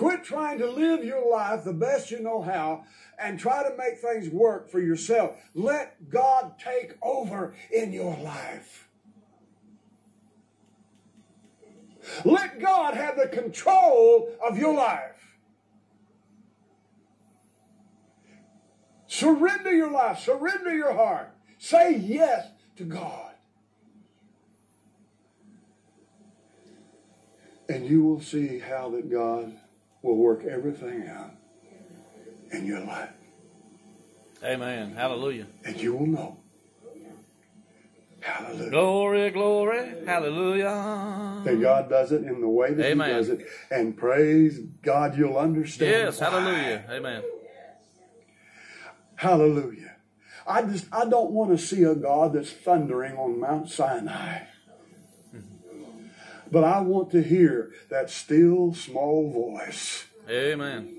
Quit trying to live your life the best you know how and try to make things work for yourself. Let God take over in your life. Let God have the control of your life. Surrender your life, surrender your heart. Say yes to God. And you will see how that God will work everything out in your life. Amen. Hallelujah. And you will know. Hallelujah. Glory, glory. Hallelujah. That God does it in the way that Amen. He does it. And praise God, you'll understand. Yes, why. hallelujah. Amen. Hallelujah. I just I don't want to see a God that's thundering on Mount Sinai. But I want to hear that still small voice Amen.